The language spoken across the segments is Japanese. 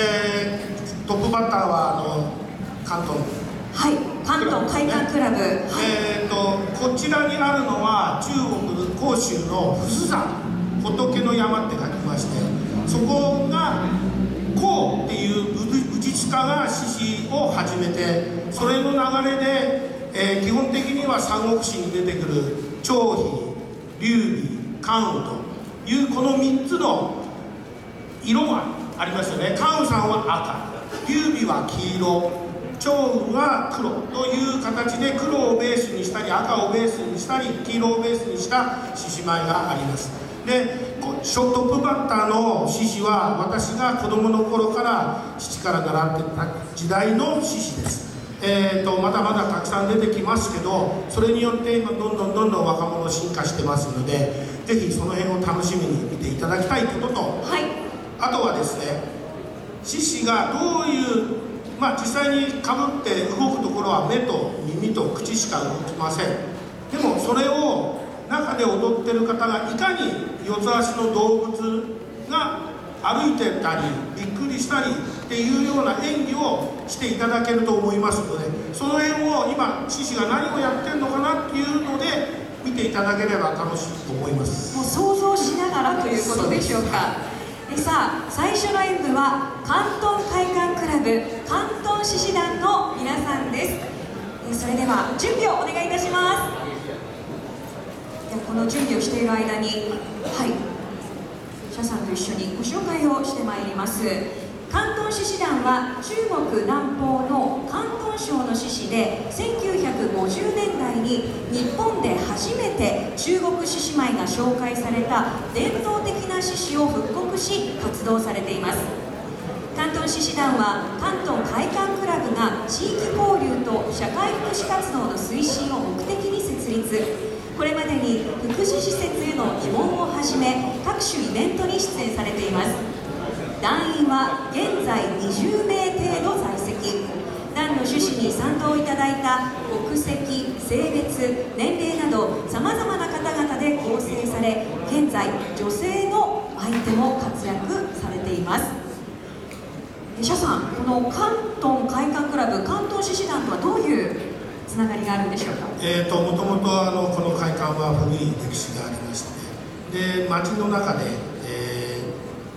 えー、トップバッターはあの関東はい関東会館クラブ、はい、えーと、こちらにあるのは中国広州の富士山仏の山って書きましてそこが孔っていう武術家が獅子を始めてそれの流れで、えー、基本的には三国志に出てくる張飛劉備関羽というこの3つの色がありますよね。関羽さんは赤。劉備は黄色。趙雲は黒。という形で黒をベースにしたり赤をベースにしたり黄色をベースにした獅子舞があります。でショットップバッターの獅子は私が子供の頃から父から習ってた時代の獅子です。えーと、まだまだたくさん出てきますけどそれによって今どんどんどんどん若者進化してますのでぜひその辺を楽しみに見ていただきたいことと、はい、あとはですね獅子がどういうまあ実際にかぶって動くところは目と耳と口しか動きません。でもそれを中で踊ってる方がいかに四つ足の動物が歩いてたりびっくりしたりっていうような演技をしていただけると思いますのでその辺を今獅子が何をやってるのかなっていうので見ていただければ楽しいと思います。もう想像しながらということでしょうか。でさあ最初の演舞は関東会館クラブ関東獅子団の皆さんです。それでは準備をお願いいたします。でこの準備をしている間にはい。社さんと一緒にご紹介をしてまいります。関東獅子団は中国南方の広東省の獅子で1950年代に日本で初めて中国獅子舞が紹介された伝統的な獅子を復刻し活動されています。関東獅子団は関東会館クラブが地域交流と社会福祉活動の推進を目的に設立。これまでに福祉施設への疑問をはじめ各種イベントに出演されています。団員は現在20名程度在籍。団の趣旨に賛同いただいた国籍性別年齢などさまざまな方々で構成され現在女性の相手も活躍されています。社さんこの関東会館クラブ関東獅子団とはどういうつながりがあるんでしょうか？えーと、もともとあのこの会館は古い歴史がありましてで町の中で、え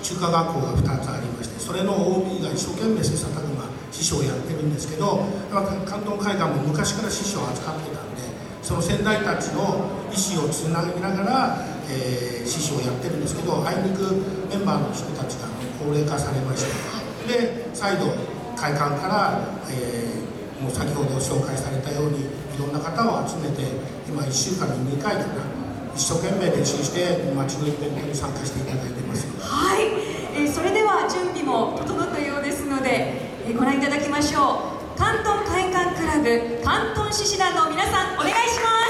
ー、中華学校が2つありましてそれの OB が一生懸命切磋琢磨師匠をやってるんですけど関東会館も昔から師匠を扱ってたんでその先代たちの意思をつなぎながら、えー、師匠をやってるんですけどあいにくメンバーの人たちが高齢化されましてで再度会館から、えーもう先ほど紹介されたようにいろんな方を集めて今1週間に2回かな一生懸命練習して街のイベントに参加していただいてます。はい、えー、それでは準備も整ったようですので、えー、ご覧いただきましょう。関東会館クラブ関東獅子団の皆さんお願いします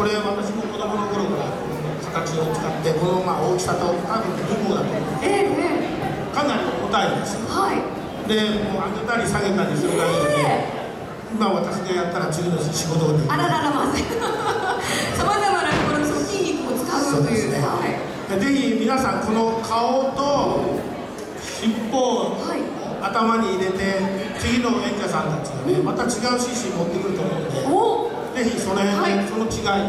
これ私も子供の頃から形を使ってこのまあ大きさと多分2号だと思うえええかなり重たいんですよはいでもう上げたり下げたりするだけで、今私がやったら次の仕事ができるあらららまずさまざまなところの筋肉を使うといううですねはいぜひ皆さんこの顔と尻尾をはい頭に入れて次の演者さんたちがねまた違う CC 持ってくると思うのでおぜひその辺で、はい。その違い。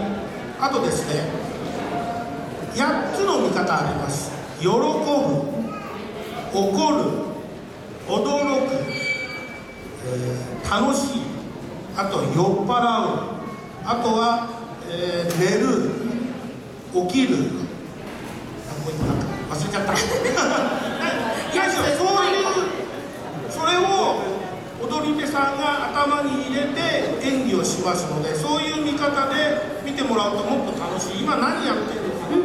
あとですね8つの見方あります。喜ぶ怒る驚く、えー楽しい。あと酔っ払う。あとは、えー寝る起きる。あもう一個なんか忘れちゃった。いやそういうそれを踊り手さんが頭に入れてしますのでそういう見方で見てもらうともっと楽しい。今何やってるんですか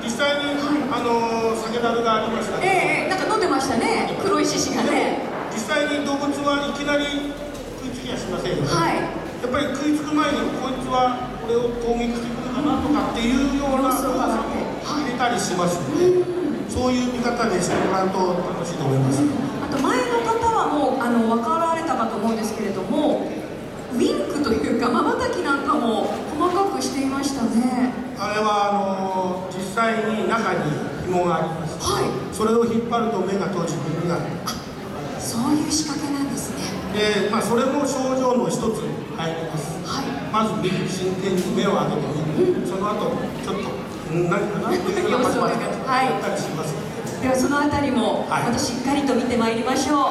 実際に、あのー酒樽がありましたけど、ええなんか飲んでましたね。黒い獅子がね。実際に動物はいきなり食いつきはしませんよね、はい。やっぱり食いつく前にこいつは俺を攻撃してくるかなとかっていうような様子を伺って入れたりしますので、そういう見方でしてもらうと楽しいと思います。あと前の方はもうあの分かられたかと思うんですけれどもウィンクというかまばたきなんかも細かくしていましたね。あれはあのー実際に中に紐があります。はい。それを引っ張ると目が閉じ耳が。そういう仕掛けなんですね。で、まあ、それも症状の一つに入ります。はい。まず見る真剣に目を開けてみる、その後ちょっとうん何かなっていうような様子を伺ったりします。ではそのあたりもはい。またしっかりと見てまいりましょう、